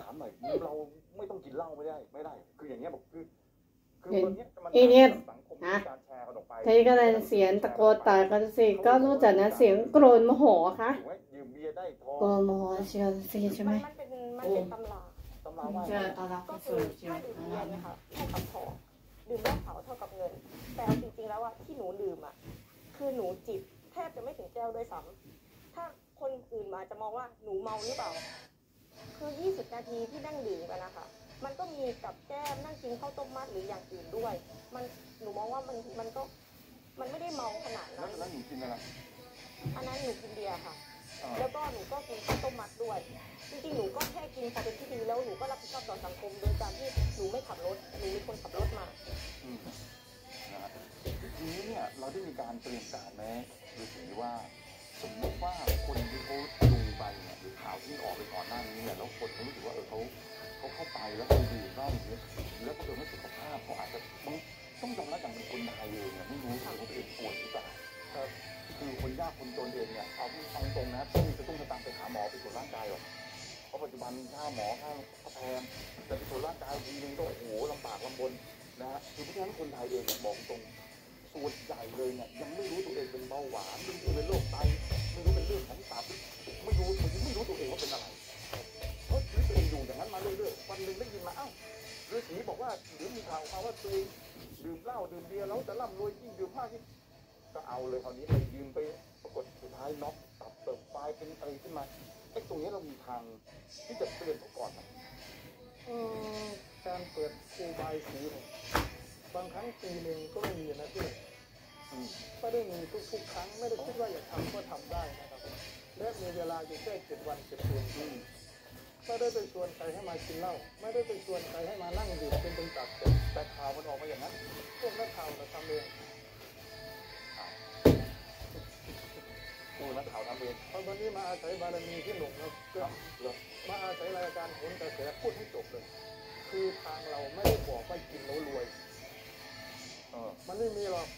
ถามหน่อยเราไม่ต้องกินเหล้าไม่ได้ ไม่ได้ คืออย่างเงี้ยบอกคือคือเห็นตอนเนี้ยมันเอเนี่ยสังคมฮะมีการแชร์กันออกไปทีนี้ก็เลยเสียงตะโกนต่างกันสิก็รู้จักนะเสียงโกรธโมโหค่ะถูกไหมยืมเบียร์ได้ทองโกรธโมโหเชียวสิใช่ไหมมันเป็นมันเป็นตำราตำราว่าเจอตอนรับก็ที่คืสุอดเชียวถ้าดื่มเบียร์เนี่ยค่ะเท่ากับทองดื่มเหล้าขาวเท่ากับเงิน แต่เอาจริงๆแล้วอะที่หนูดื่มอะคือหนูจิบแทบจะไม่ถึงแก้วด้วยซ้ำถ้าคนอื่นมาจะมองว่าหนูเมาหรือเปล่า คือ20นาทีที่นั่งดื่มกันนะคะมันก็มีกับแก้มนั่งกินข้าวต้มมัดหรืออย่างอื่นด้วย มันหนูมองว่ามันมันก็มันไม่ได้เมาขนาดแล้วนั้นแล้วหนูกินอะไรอันนั้นหนูกินเบียร์ค่ะ อ่าแล้วก็หนูก็กินข้าวต้มมัดด้วยจริงๆหนูก็แค่กินพอเป็นที่ดีแล้วหนูก็รับผิดชอบต่อสังคมโดยการที่หนูไม่ขับรถหนูมีคนขับรถมา อืมนะฮะทีนี้เนี่ยเราได้มีการเตรียมการไหมหรือถือว่า สมมติว่าคนที่เขาดูไปเนี่ยหรือข่าวที่ออกไปก่อนหน้านี้เนี่ยแล้วคนเขารู้สึกว่าเออเขาเขาเข้าไปแล้วเขาดื่มเหล้าอย่างเงี้ยแล้วก็เออไม่สุขภาพเขาอาจจะต้องต้องยอมรับอย่างเป็นคนไทยเองเนี่ยไม่รู้ว่าตัวเองป่วยหรือเปล่าคือคนยากคนจนเองเนี่ยเอาที่ฟังตรงนะต้องมีจะต้งจะตามไปหาหมอไปตรวจร่างกายหรอกเพราะปัจจุบันค่าหมอค่าแพงแต่ไปตรวจร่างกายทีนึงก็โอ้โหลำบากลำบนนะฮะคือเพราะฉะนั้นคนไทยเองเนี่ยบอกตรง ส่วใหญ่เลยเนี่ยยังไม่รู้ตัวเองเป็นเบาหวานไม่รู้เป็นโรคไตไม่รู้เป็นเรื่องของตับไม่รู้ไม่รู้ตัวเองว่าเป็นอะไรเพราะชีวิตตัวเองอยู่อย่างนั้นมาเรื่อยๆวันหนึ่งได้ยินมาเอ้าฤาษีบอกว่าหรือมีข่าวมาว่าตัวเองดื่มเหล้าดื่มเบียร์แล้วจะร่ำรวยยิ่งดื่มมากยิ่งก็เอาเลยคราวนี้ไปยืมไปปรากฏสุดท้ายน็อกตับเติบไฟเป็นอะไรขึ้นมาไอ้ตรงนี้เรามีทางที่จะเตือนเขาก่อนไหมการเปิดครูบายสียบางครั้งปีหนึ่งก็ไม่มีนะพี่ อืมไม่ได้มีทุกๆครั้งไม่ได้คิดว่าอยากทำก็ทำได้นะครับและมีเวลาอยู่แค่เจ็ดวันเจ็ดคืนอืมไม่ได้ไปชวนใครให้มากินเหล้าไม่ได้ไปชวนใครให้มานั่งดื่มเป็นเป็นตับแต่แต่ข่าวมันออกมาอย่างนั้นพวกนักข่าวเราทำเองโอ้นักข่าวทำเองเพราะตอนนี้มาอาศัยบารมีที่หลงครับก็เหรอมาอาศัยรายการผลกระแสพูดให้จบเลย คือทางเราไม่ได้บอกว่ากินแล้วรวยเออมันไม่มีหรอก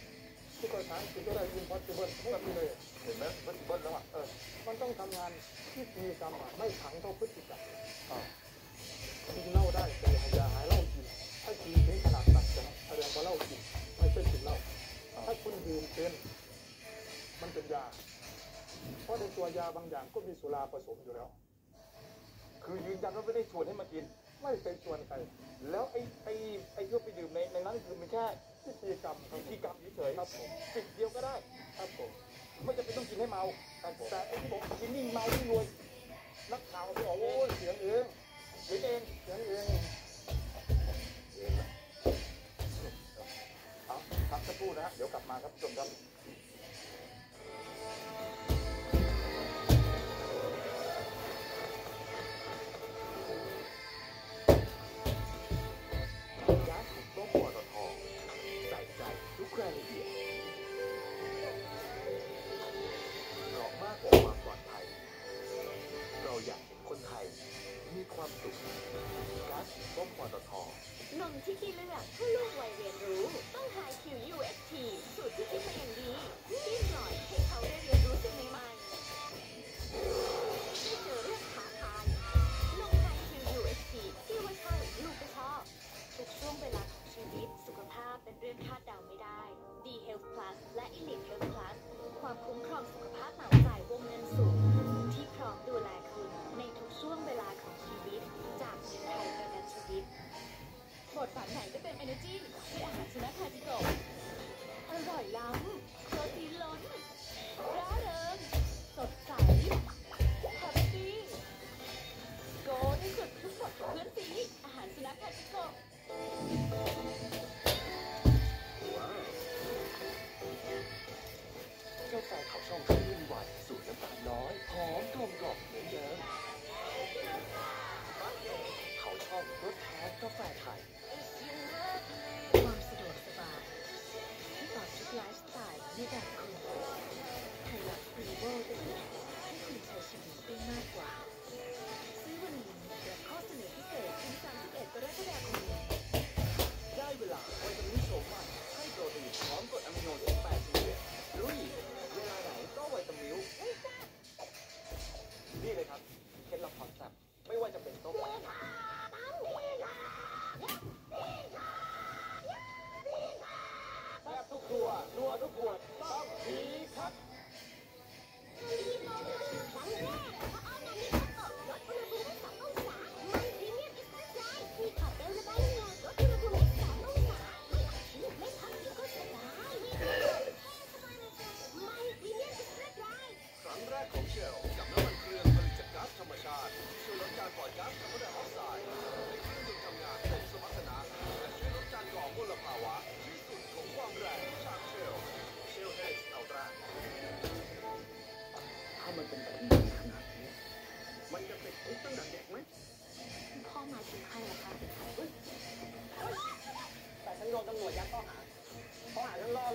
ทุกภาษาอังกฤษก็ได้ยินพอสิเบิ้ลไม่มีเลยเห็นไหมเบิ้ลเบิ้ลแล้วอะเออมันต้องทำงานที่มีกรรมไม่ขังเท่าพฤติกรรมกินเหล้าได้แต่อย่าหายเหล้ากินถ้ากินถึงขนาดตัดจะแสดงว่าเหล้ากินไม่ใช่กินเหล้าถ้าคุณดื่มเป็นมันเป็นยา เพราะในตัวยาบางอย่างก็มีสุราผสมอยู่แล้ว คือยืนยันว่าไม่ได้ชวนให้มากิน ไม่เป็นชวนใคร แล้วไอ้ไอ้ไอ้ที่ว่าไปดื่มในในนั้นคือมันแค่ พิธีกรรมพิธีกรรมเฉยๆครับผมสิบเดียวก็ได้ครับผมไม่จำเป็นต้องกินให้เมาแต่ไอ้ที่ผมกินนี่เมาที่รวยนักข่าวที่บอกโอ้โอ้ยเสียงเองเสียเองเสียงเองเองนะเอาพักสักครู่นะฮะเดี๋ยวกลับมาครับทุกคนครับ องสุขภาพหมาจ่ายวงเงินสูง ที่พร้อมดูแลคุณ ในทุกช่วงเวลาของชีวิต จากเงินไทยประกันชีวิต บทบาทไหนก็เต็ม energy 제가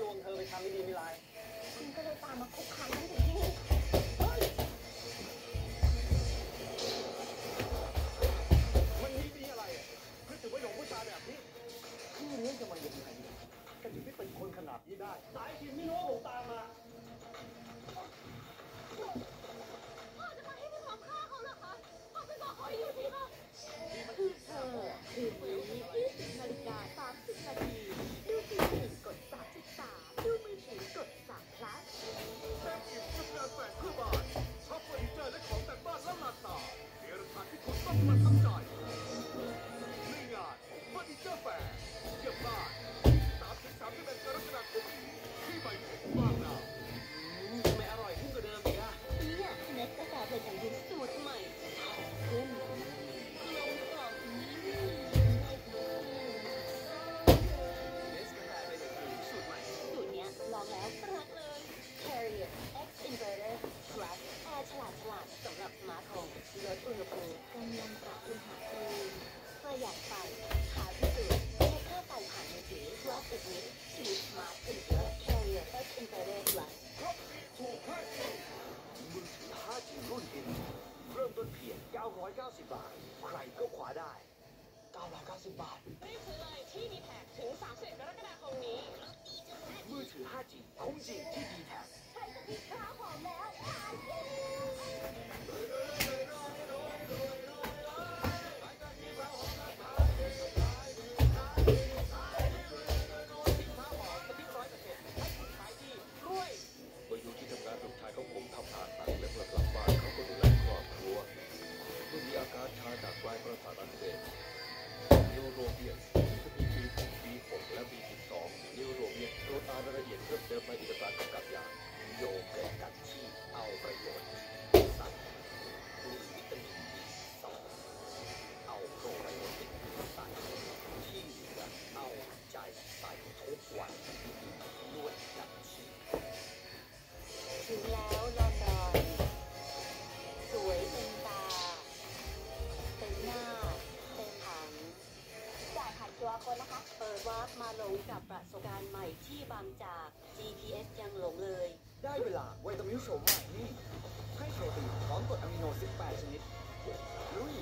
ลวงเธอไปทำไม่ดีไม่ร้าย คุณก็เลยตามมาคุกคามฉันถึง ต้นเพียง 990 บาท ใครก็คว้าได้ 990 บาท รีบซื้อเลยที่ดีแท็กถึง 31 กรกฎาคมนี้มือถือ 5G คุ้มจริงที่ดีแท็ ใครจะ will be 18 ชนิด ลุย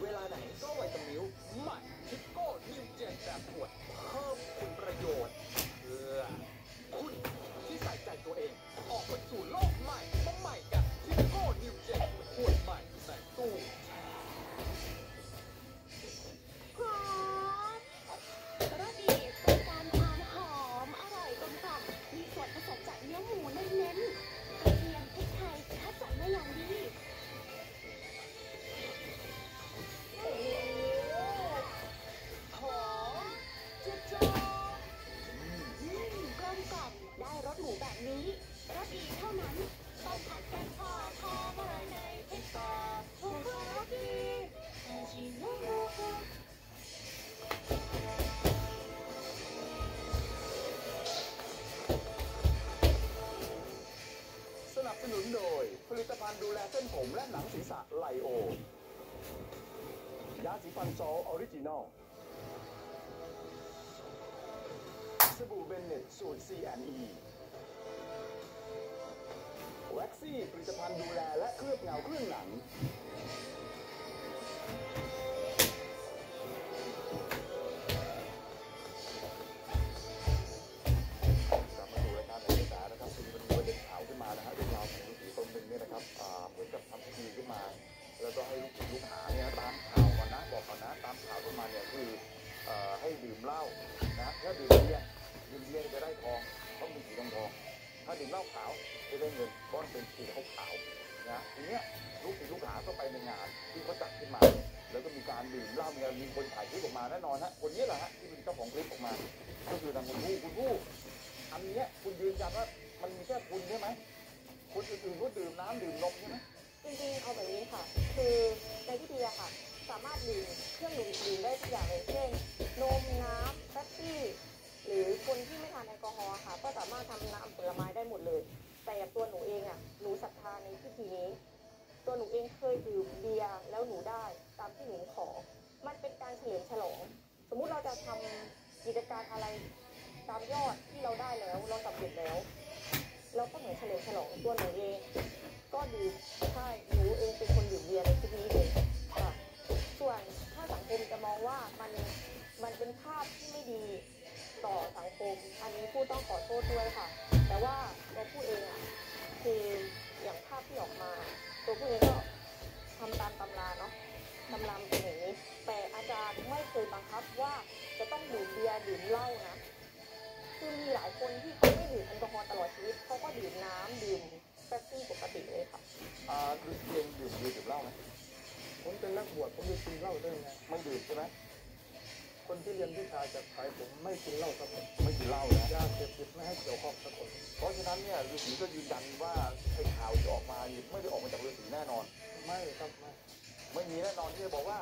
เวลาไหนก็ไวตามิ้วใหม่ทิปโก้นิวเจ็ดแบบปวด สนับสนุนโดย ผลิตภัณฑ์ดูแลเส้นผมและหนังศีรษะไลโอยาสีฟัน Salz Originalสบู่เบนเน็ตสูตร C&E ท็กซี่ผลิตภัณฑ์ดูแลและเคลือบเงาเครื่องหนัง คนอื่นๆก็ดื่มน้ำดื่มนมใช่ไหมจริงๆเอาแบบนี้ค่ะ คือในพิดีอะค่ะ สามารถดื่มเครื่องดื่มดื่มได้ทุกอย่างเลยเช่นนมน้ำแป๊บซี่หรือคนที่ไม่ทานแอลกอฮอล์ค่ะ ก็สามารถทำน้ำผลไม้ได้หมดเลย แต่ตัวหนูเองอะหนูศรัทธาในพิธีนี้ ตัวหนูเองเคยดื่มเบียร์แล้วหนูได้ตามที่หนูขอ มันเป็นการเฉลิมฉลอง สมมุติเราจะทำกิจการอะไรตามยอดที่เราได้แล้วเราสำเร็จแล้ว เราก็เหมือนเฉลิมฉลองตัวหนูเองก็ดื่มใช่หนูเองเป็นคนดื่มเบียร์ในชุดนี้เลยค่ะส่วนถ้าสังคมจะมองว่ามันมันเป็นภาพที่ไม่ดีต่อสังคม อันนี้ผู้ต้องขอโทษด้วยค่ะ แต่ว่าตัวผู้เองอะคืออย่างภาพที่ออกมา ตัวผู้เองก็ทำตามตำราเนาะตำราเป็นอย่างนี้ แต่อาจารย์ไม่เคยบังคับว่าจะต้องดื่มเบียร์ดื่มเหล้านะ คือมีหลายคนที่เขาไม่ดื่มแอลกอฮอล์ตลอด ดื่มน้ำดื่มแป๊บซี่ปกติเลยค่ะอ่าฤาษีเองดื่มเบียร์ดื่มเหล้าไหมผมเป็นนักบวชผมจะกินเหล้าได้ไงไม่ดื่มใช่ไหมคนที่เรียนวิชาจากไทยผมไม่กินเหล้าสักคนไม่กินเหล้านะยาเสพติดไม่ให้เกี่ยวข้องสักคนเพราะฉะนั้นเนี่ยฤาษีก็ยืนยันว่าไอ้ข่าวที่ออกมานี่ไม่ได้ออกมาจากฤาษีแน่นอน ไม่ครับไม่ไม่มีแน่นอนที่จะบอกว่า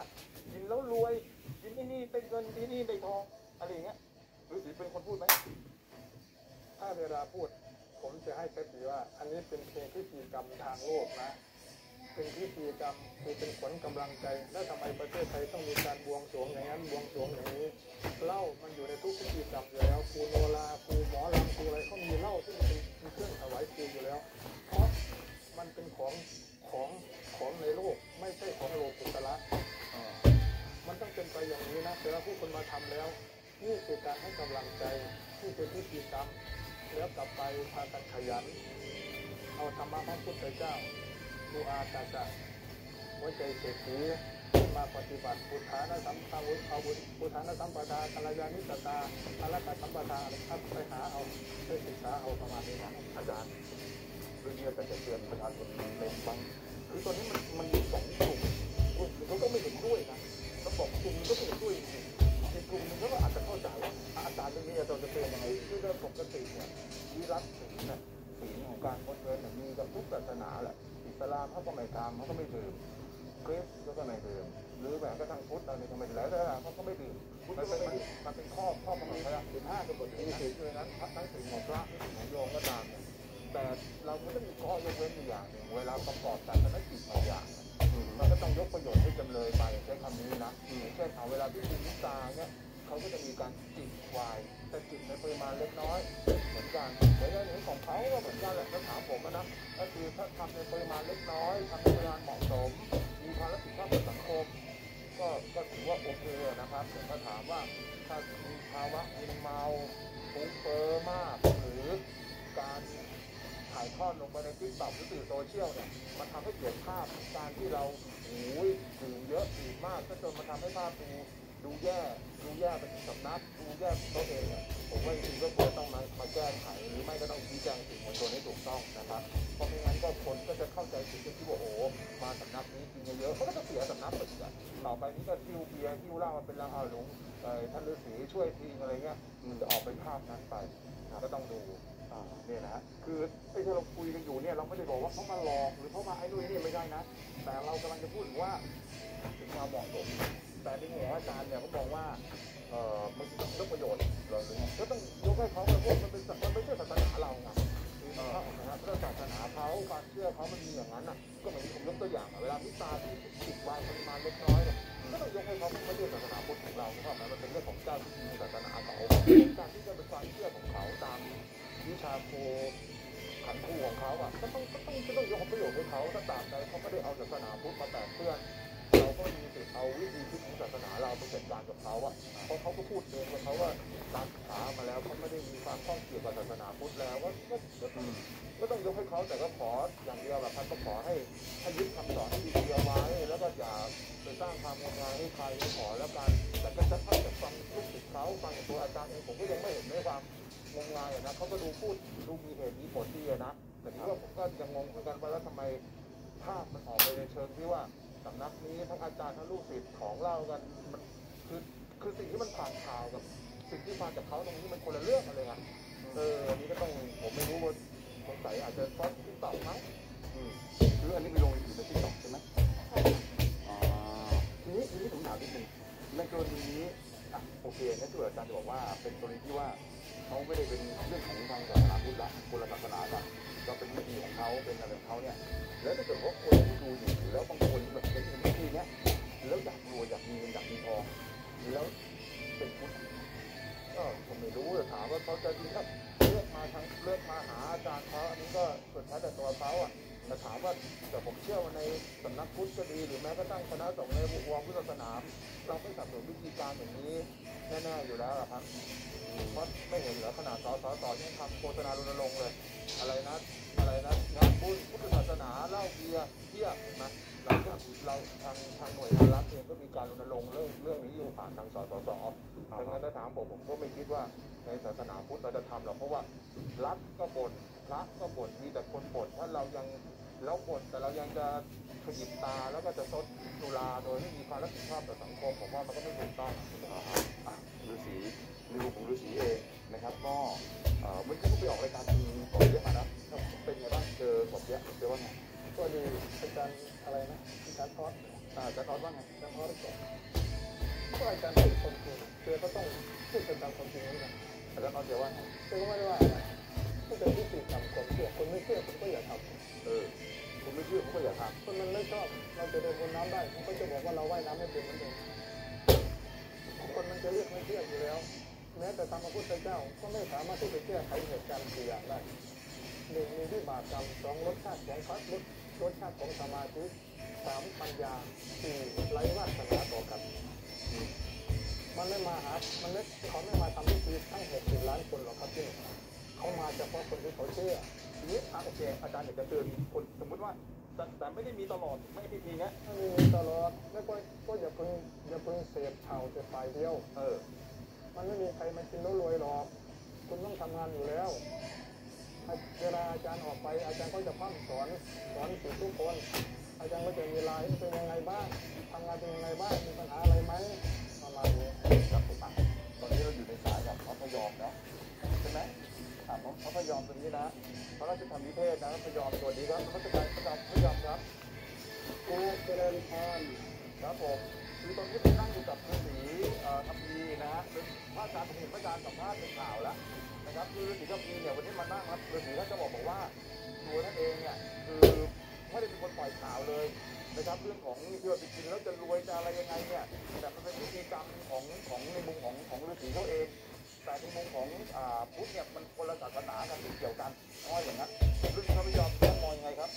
กินแล้วรวยกินที่นี่เป็นเงินที่นี่ได้ทองอะไรอย่างเงี้ยฤาษีเป็นคนพูดไหมถ้าเวลาพูด ผมจะให้ไปตีว่า อันนี้เป็นเพียงพิธีกรรมทางโลกนะเป็นพิธีกรรมคือเป็นขวัญกำลังใจ แล้วทำไมประเทศไทยต้องมีการบวงสรวงอย่างนั้นบวงสรวงอย่างนี้เหล้ามันอยู่ในทุกพิธีกรรมอยู่แล้วครูโนราครูหมอลำครูอะไรเขามีเหล้าที่มันเป็นเครื่องถวายครูอยู่แล้ว เพราะมันเป็นของของของในโลกไม่ใช่ของโลกุตระมันต้องเป็นไปอย่างนี้นะแต่ว่าผู้คนมาทำแล้วนี่คือการให้กำลังใจนี่คือพิธีกรรม แล้วกลับไปพากันขยัน เอาธรรมะพระพุทธเจ้าดูอาตาจาหัวใจเศรษฐีมาปฏิบัติพุทธานะสัมภาวุฒอาวุธพุทธานะสัมปทากัลยาณิสตาอรหัตสัมปทาครับไปหาเอาไปศึกษาเอาประมาณนี้นะอาจารย์เรื่องนี้อาจารย์จะเตือนประชาชนในบางคือตอนนี้มันมันมีสองกลุ่มกลุ่มเขาก็ไม่เห็นด้วยนะต้องบอกกลุ่มก็ไม่เห็นด้วยจริง โดยปกติเนี่ยวิรัตศีลเนี่ยศีลของการงดเว้นเนี่ยมีกับทุกศาสนาแหละอิสลามเขาก็ไม่ทำเขาก็ไม่ดื่มคริสต์ก็ไม่ดื่มหรือแม้กระทั่งพุทธอะไรก็ไม่ดื่มแล้วแต่เขาก็ไม่ดื่มมันเป็นมันเป็นข้อข้อกำหนดเขาละสิบห้ากำหนดที่ศีลคือนั้นทั้งศีลของพระศีลของโยมก็ตามแต่เราก็ต้องมีข้อยกเว้นอยู่อย่างหนึ่งเวลาประกอบ ทำในปริมาณเหมาะสม มีความรับผิดชอบต่อสังคม ก็ก็ถือว่าโอเคนะครับแต่ถ้าถามว่าถ้ามีภาวะมึนเมาฟุ้งเฟ้อมาก หรือการถ่ายทอดลงไปใน TikTok หรือสื่อโซเชียลเนี่ยมันทำให้เกิดภาพการที่เราโอ้ยดื่มเยอะดื่มมากก็จนมันทำให้ภาพดูดูแย่ดูแย่ไปถึงสำนักดูแย่ตัวเองเนี่ยผมว่าจริงๆก็ควรต้องมามาแก้ไขหรือไม่ก็ต้องชี้แจงสื่อมวลชนให้ถูกต้องนะครับ ราะไม่งั้นก็คนก็จะเข้าใจผิดก็คิดว่าโอ้มาสำนักนี้กินเยอะๆเขาก็จะเสียสำนักไปอีกอะต่อไปนี้ก็ทิวเบียร์ทิวเหล้ามาเป็นลังอาหลวงท่านฤาษีช่วยทีอะไรเงี้ยมันจะออกเป็นภาพนั้นไปก็ต้องดูเนี่ยนะคือไอ้ที่เราคุยกันอยู่เนี่ยเราไม่ได้บอกว่าเขามาหลอกหรือเขามาไอ้นู่นนี่ไม่ได้นะ แต่เรากำลังจะพูดถึงว่าเป็นความเหมาะสมแต่ในแง่อาจารย์เนี่ยเขาบอกว่าเออมันต้องประโยชน์ แต่ก็ขออย่างเดียวแหละครับก็ขอให้ให้ยึดคำสอนที่ดีเอาไว้แล้วก็อย่าไปสร้างความงมงายให้ใครขอแล้วกันแต่ก็จะถ้าจะฟังลูกศิษย์เขาฟังตัวอาจารย์เองผมก็ยังไม่เห็นในความงมงายนะเขาก็ดูพูดดูมีเหตุมีผลดีนะแต่ทีว่าผมก็ยังงงเหมือนกันว่าแล้วทำไมภาพมันออกไปในเชิงที่ว่าสำนักนี้ทั้งอาจารย์ทั้งลูกศิษย์ของเล่ากันมันคือคือสิ่งที่มันผ่านข่าวกับสิ่งที่มาจากเขาตรงนี้มันคนละเรื่องกันเลยอะเอออันนี้ก็ต้องผมไม่รู้ว่า สงสัยอาจจะเพราะที่ตอบมั้งอืมคืออันนี้ไปลงในสื่อในที่ตอบใช่ไหมอ่าทีนี้ทีนี้ผมถามนิดนึงในกรณีนี้อะโอเคนั่นคืออาจารย์จะบอกว่าเป็นกรณีที่ว่าเขาไม่ได้เป็นเรื่องของทางศาสนาพุทธละคนละศาสนากันก็เป็นวิธีของเขาเป็นอะไรของเขาเนี่ย แล้วถ้าเกิดว่าคนที่ดูอยู่แล้วบางคนแบบเป็นวิธีเนี้ยแล้วอยากรวยอยากมีเงินอยากมีทองแล้วเป็นพุทธก็ผมไม่รู้แต่ถามว่าเขาจะดีครับเลือกมา ทางเลือกมาหาอาจารย์เขาอันนี้ก็สุดแท้แต่ตัวเขาอะแต่ถามว่าแต่ผมเชื่อว่าในสำนักพุทธก็ดีหรือแม้กระทั่งคณะสงฆ์ในวงพุทธศาสนาเราไม่สับสนวิธีการอย่างนี้แน่ๆอยู่แล้วอะครับเพราะไม่เห็นเหรอขนาดสสสยังทำโฆษณารณรงค์เลย อะไรนะอะไรนะงานบุญพุทธศาสนาเหล้าเบียร์เที่ยวนะ เราก็เราทางทางหน่วยงานรัฐเองก็มีการรณรงค์เรื่องเรื่องนี้อยู่ผ่านทางสสสดังนั้นถ้าถามผมผมก็ไม่คิดว่าในศาสนาพุทธเราจะทำหรอกเพราะว่ารัฐก็บ่นพระก็บ่นมีแต่คนบ่นถ้าเรายังแล้วบ่นแต่เรายังจะขยิบตาแล้วก็จะซดสุราโดยไม่มีความรับผิดชอบต่อสังคมผมว่ามันก็ไม่ถูกต้องฤาษีนรูปของฤาษีเองนะครับก็เอ่อเมื่อกี้ก็ไปออกรายการคุณกบเยอะมานะเป็นไงบ้างเจอกบเยอะเจอว่าไง ก็ดีอาจารย์อะไรนะอาจารย์ทอดอ่าจะตอบว่าไงอาจารย์ทอดก็ก็อาจารย์พูดคนจริงเจอก็ต้องพูดเป็นตามความจริงเหมือนกันอาจารย์เอาเจอว่าไงเจอก็ไม่ได้ว่าอะไรก็เป็นที่ติดตามความเชื่อคนไม่เชื่อผมก็อย่าทำเออคุณไม่เชื่อผมก็อย่าทคนมันไม่ชอบเราจะเดินบนน้ำได้มันก็จะบอกว่าเราว่ายน้ำไม่เป็นเหมือนเดิมคนมันจะเรียกไม่เชื่ออยู่แล้วแม้แต่ธรรมพุทธเจ้าก็ไม่สามารถที่จะแก้ไขเหตุการณ์สี่อย่างได้หนึ่งมีวิบากกรรมสองรสชาติของพระรส รสชาติของสมาธิสามปัญญาสี่ไร้วาสนาต่อกัน มันไม่มาหา มันไม่เขาไม่มาทำพิธีทั้งหกสิบล้านคนหรอกครับพี่เขามาเฉพาะคนที่เขาเชื่อำทีนี้อะโอเคอาจารย์อยากจะเตือนคนสมมติว่าแต่แต่ไม่ได้มีตลอดไม่พิธีเนี้ยถ้ามีตลอดแล้วก็ก็อย่าเพิ่งอย่าเพิ่งเสพข่าวแต่ฝ่ายเดียว เออ มันไม่มีใครมากินแล้วรวยหรอก คุณต้องทำงานอยู่แล้ว เวลาอาจารย์ออกไปอาจารย์ก็จะพร่ำสอนสอนสิทุกคน อาจารย์ก็จะมีลน์เป็นยังไงบ้างทำงานเป็นยังไงบ้างมีปัญหาอะไรไหมประมาณนี้ครับผมตอนนี้เราอยู่ในสายกับพระพยอมนะใช่ไหมอะพระพระพยอมตรงนี้นะพระราชธรรมนิเทศนะพระพยอมสวัสดีครับพระราชการพระพยอมครับกูเจริญพรครับผมคือตอนนี้ผมนั่งอยู่กับฤาษีเอ่อคัมภีร์นะฮะพระอาจารย์ผมเห็นพระอาจารย์สัมภาษณ์เป็นข่าวแล้ว นะครับคือฤาษีคัมภีร์เนี่ยวันนี้มานั่งครับฤาษีท่านจะบอกบอกว่าตัวท่านเองเนี่ยคือไม่ได้เป็นคนปล่อยข่าวเลยนะครับเรื่องของที่ว่าไปกินแล้วจะรวยจะอะไรยังไงเนี่ยแต่มันเป็นพิธีกรรมของของในมุมของของฤาษีเขาเอง แต่ในมุมของอ่าพุทธเนี่ยมันคนละศาสนากันไม่เกี่ยวกันเพราะอย่างนั้นฤาษีพระพยอมท่านมองยังไงครับ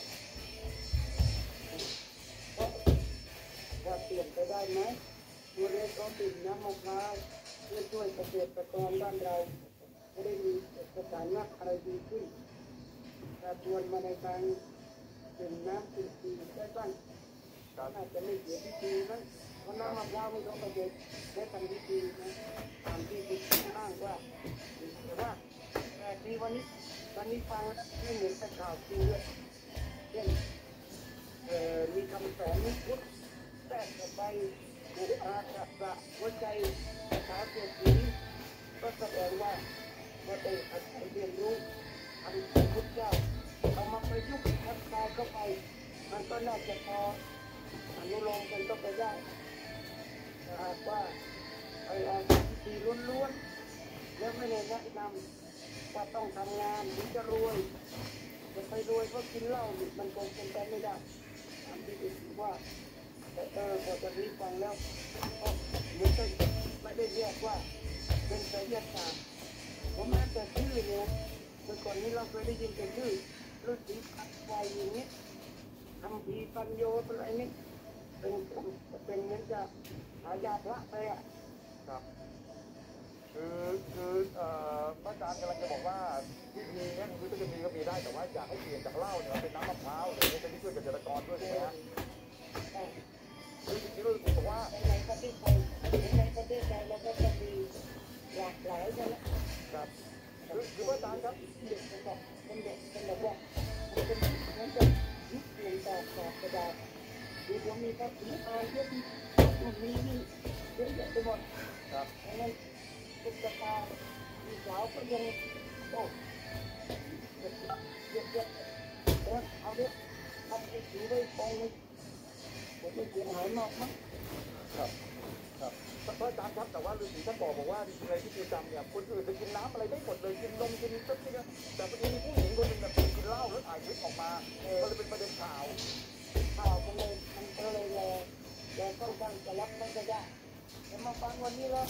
ว่าเปลี่ยนไปได้ไหมตัวเลขก็ติดน้ำมะพร้าเพื่อช่วยเกษตรกรบ้านเรา จะได้มีสถานะอะไรดีขึ้นถ้าชวนมาในการเป็นน้ำเป็นสีได้บ้างอาจจะไม่เสียพิธีนะเพราะน้ำมะพร้าวไม่ต้องไปเด็ดได้ทำพิธีนะตามที่คุณอ้างว่าแต่ว่าแต่ทีวันนี้วันนี้ฟังไม่เหมือนกับข่าวจริงเลยเช่นเอ่อมีคำสอนนิพุทธแทรกไปบุอาสะหัวใจภาษาเสียสีก็แสดงว่า เราได้อาศัยเรียนรู้คำของพุทธเจ้าเอามาประยุกต์ทักทายเข้าไป มันก็น่าจะพออนุโลมกันก็ไปได้ถ้าหากว่าไปเอาพิธีล้วนๆแล้วไม่ได้แนะนำว่าต้องทำงานถึงจะรวยจะไปรวยเพราะกินเหล้ามันคงเป็นไปไม่ได้ตามที่ถือว่าแต่เออพอจะนี้ฟังแล้วก็มันก็ไม่ได้เรียกว่าเป็นไสยศาสตร์ แม้แต่ชื่อเนี่ยเมื่อก่อนนี้เราเคยได้ยินแต่ชื่อฤาษีพัดไฟอย่างนี้ทำพีปัญโยอะไรนี่เป็นเป็นเหมือนกับหายาพระไปอะครับคือคือเอ่อพระอาจารย์กำลังจะบอกว่าพิธีเนี้ยคือถ้าจะมีก็มีได้แต่ว่าอยากให้เปลี่ยนจากเหล้าเนี่ยมาเป็นน้ำมะพร้าวหรือจะได้ช่วยเกษตรกรด้วยใช่ไหมฮะคือจริงๆแล้วบอกว่าในประเทศไทยในประเทศไทยเราก็จะมีหลากหลายใช่ไหมครับ คือคือพระอาจารย์ครับเด็กมันบอกมันเด็กมันบอกว่ามันเป็นมันจะยึดเรียนต่อขอบกระดาษดูว่ามีภาษีอายเยอะมีนี่เยอะแยะไปหมดครับดังนั้นตุ๊กตามีสาวก็ยังโอ้เยอะเยอะเยอะเออเอาเด็กทำให้ถือไว้กองนึงผมไม่เสียหายมากมั้งครับ ครับพระอาจารย์ครับแต่ว่าฤาษีท่านบอกบอกว่าจริงๆในพิธีกรรมเนี่ยคนอื่นจะกินน้ำอะไรได้หมดเลยกินนมกินเป๊ปซี่เนี่ยแต่พอดีมีผู้หญิงคนหนึ่งแบบกินเหล้าแล้วถ่ายคลิปออกมาก็เลยเป็นประเด็นข่าวข่าวกันเลยมันก็เลยแรงแรงค่อนข้างจะรับไม่ได้แล้วมาฟังวันนี้แล้ว